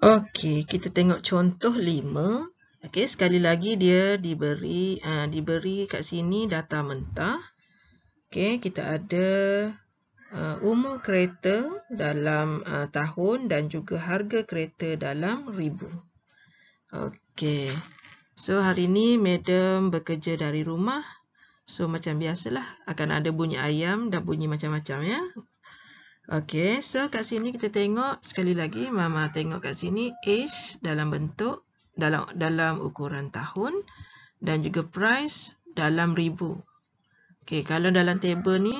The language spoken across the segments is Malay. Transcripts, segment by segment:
Okey, kita tengok contoh lima. Okey, sekali lagi dia diberi uh, diberi kat sini data mentah. Okey, kita ada uh, umur kereta dalam uh, tahun dan juga harga kereta dalam ribu. Okey. So hari ini madam bekerja dari rumah. So macam biasalah akan ada bunyi ayam dan bunyi macam-macam ya. Okey, so kat sini kita tengok sekali lagi mama tengok kat sini age dalam bentuk dalam dalam ukuran tahun dan juga price dalam ribu. Okey, kalau dalam table ni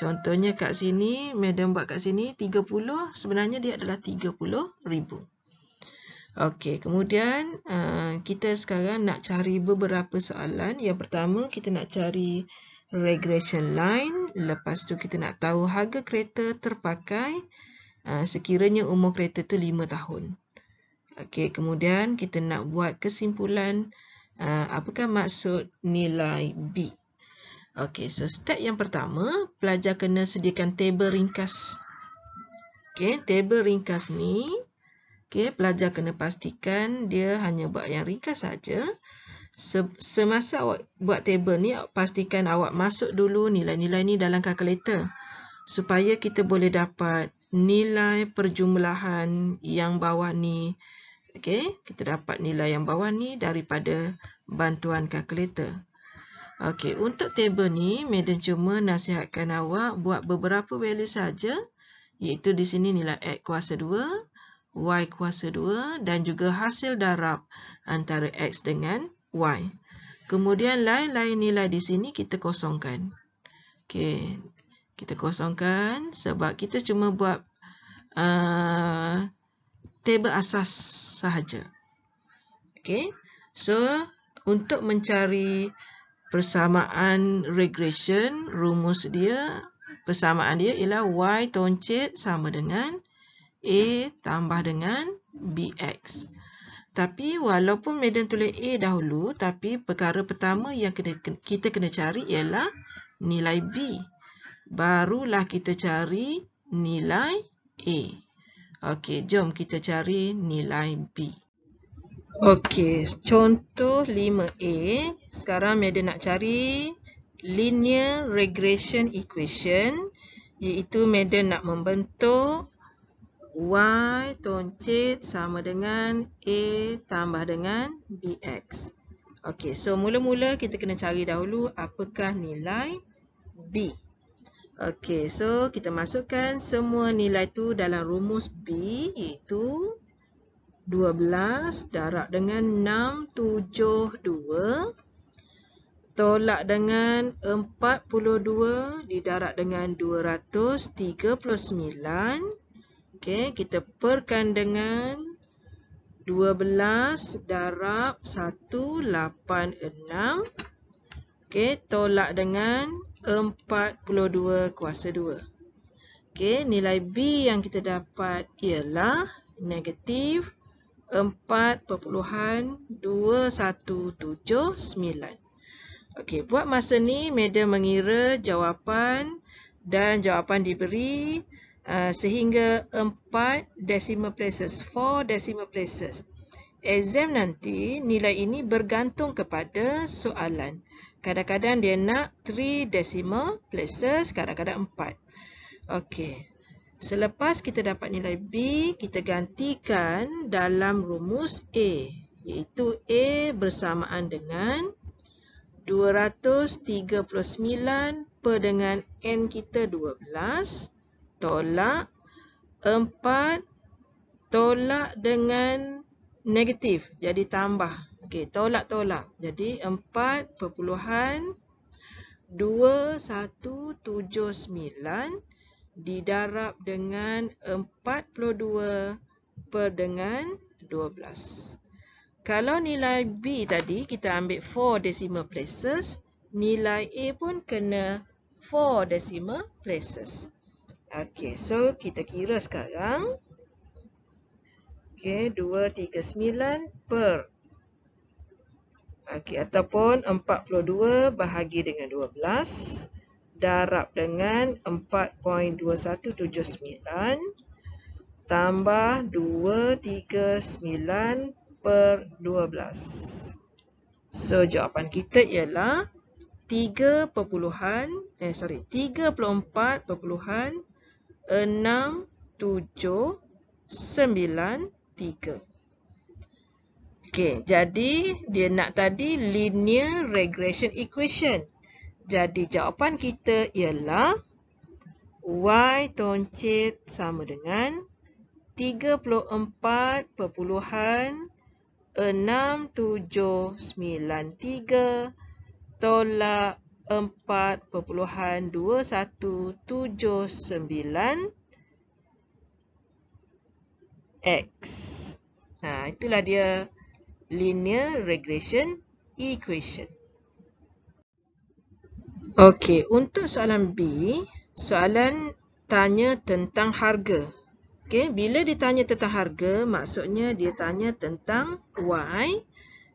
contohnya kat sini madam buat kat sini 30 sebenarnya dia adalah 30 ribu. Okey, kemudian uh, kita sekarang nak cari beberapa soalan. Yang pertama kita nak cari regression line. Lepas tu kita nak tahu harga kereta terpakai uh, sekiranya umur kereta tu 5 tahun. Okey, kemudian kita nak buat kesimpulan uh, apakah maksud nilai B. Okey, so step yang pertama, pelajar kena sediakan table ringkas. Okey, table ringkas ni, okey, pelajar kena pastikan dia hanya buat yang ringkas saja semasa awak buat table ni pastikan awak masuk dulu nilai-nilai ni dalam kalkulator supaya kita boleh dapat nilai perjumlahan yang bawah ni. Okey kita dapat nilai yang bawah ni daripada bantuan kalkulator okey untuk table ni madam cuma nasihatkan awak buat beberapa value saja iaitu di sini nilai x kuasa 2 y kuasa 2 dan juga hasil darab antara x dengan Y. Kemudian lain-lain nilai di sini kita kosongkan. Okey. Kita kosongkan sebab kita cuma buat uh, table asas sahaja. Okey. So, untuk mencari persamaan regression, rumus dia, persamaan dia ialah Y toncet sama dengan A tambah dengan BX. Tapi walaupun Madam tulis A dahulu, tapi perkara pertama yang kena, kita kena cari ialah nilai B. Barulah kita cari nilai A. Okey, jom kita cari nilai B. Okey, contoh 5A. Sekarang Madam nak cari linear regression equation. Iaitu Madam nak membentuk Y toncit sama dengan A tambah dengan BX. Okey, so mula-mula kita kena cari dahulu apakah nilai B. Okey, so kita masukkan semua nilai tu dalam rumus B iaitu 12 darab dengan 672 tolak dengan 42 didarab dengan 239 Okey, kita perkan dengan 12 darab 186. Okey, tolak dengan 42 kuasa 2. Okey, nilai B yang kita dapat ialah negatif 4.2179. Okey, buat masa ni, Madam mengira jawapan dan jawapan diberi Uh, sehingga 4 decimal places, 4 decimal places. Exam nanti nilai ini bergantung kepada soalan. Kadang-kadang dia nak 3 decimal places, kadang-kadang 4. Okey. Selepas kita dapat nilai B, kita gantikan dalam rumus A. Iaitu A bersamaan dengan 239 per dengan N kita 12 tolak 4 tolak dengan negatif jadi tambah. Okey tolak tolak. Jadi 4.2179 didarab dengan 42 per dengan 12 kalau nilai B tadi kita ambil 4 decimal places nilai A pun kena 4 decimal places Okey, so kita kira sekarang. Okey, 239 per. Okey, ataupun 42 bahagi dengan 12. Darab dengan 4.2179. tambah 239 per 12. So, jawapan kita ialah 3 perpuluhan, eh sorry, 34 perpuluhan 6, 7, 9, 3. Okey, jadi dia nak tadi linear regression equation. Jadi jawapan kita ialah y toncit sama dengan 34 perpuluhan 6793 tolak 4.2179 X. Nah, itulah dia linear regression equation. Okey, untuk soalan B, soalan tanya tentang harga. Okey, bila ditanya tentang harga, maksudnya dia tanya tentang Y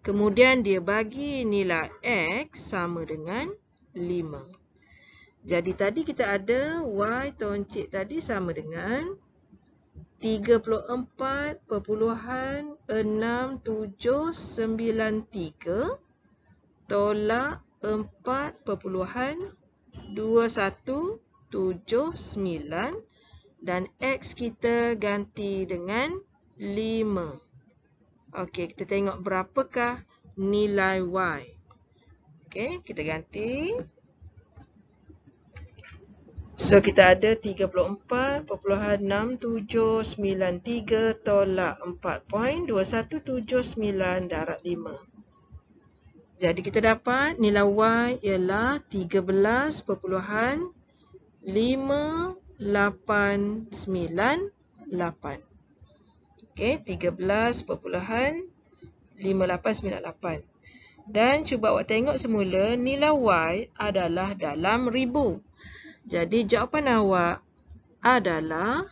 Kemudian dia bagi nilai X sama dengan 5. Jadi tadi kita ada Y toncik tadi sama dengan 34.6793 tolak 4.2179 dan X kita ganti dengan 5. Okey, kita tengok berapakah nilai Y. Okey, kita ganti. So, kita ada 34.6793 tolak 4.2179 darat 5. Jadi, kita dapat nilai Y ialah 13.5898. Okey, 13.5898. Dan cuba awak tengok semula nilai Y adalah dalam ribu. Jadi jawapan awak adalah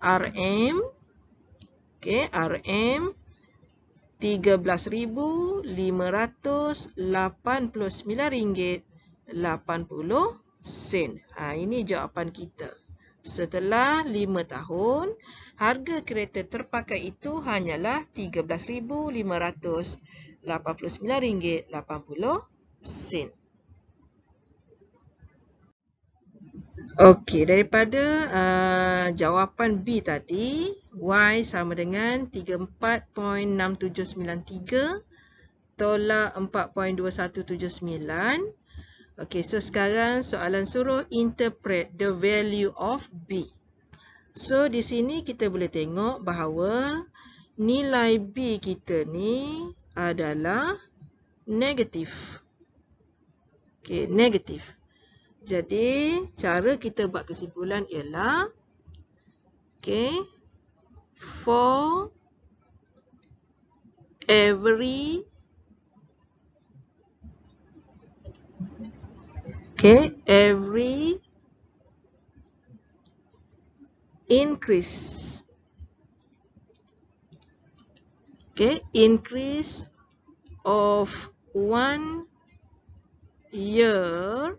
RM okey, RM RM13,589.80 Ha, ini jawapan kita. Setelah 5 tahun, harga kereta terpakai itu hanyalah RM13,589.80. Okey, daripada uh, jawapan B tadi, Y sama dengan 34.6793 tolak 4.2179. Okey, so sekarang soalan suruh interpret the value of B. So, di sini kita boleh tengok bahawa nilai B kita ni adalah negatif. Okay, negatif. Jadi, cara kita buat kesimpulan ialah okay, for every okay, every increase okay increase of one year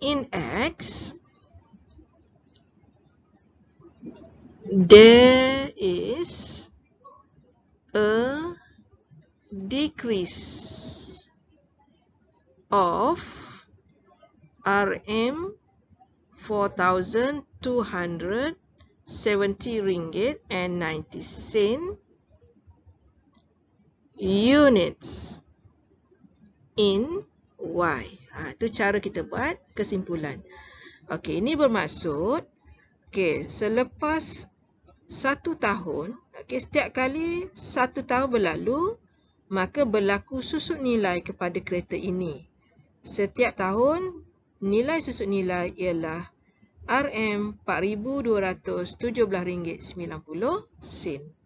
in x there is a decrease of rm 4,270 ringgit and 90 sen units in Y. Ha, itu cara kita buat kesimpulan. Okey, ini bermaksud okey, selepas satu tahun, okey, setiap kali satu tahun berlalu, maka berlaku susut nilai kepada kereta ini. Setiap tahun, nilai susut nilai ialah RM4217.90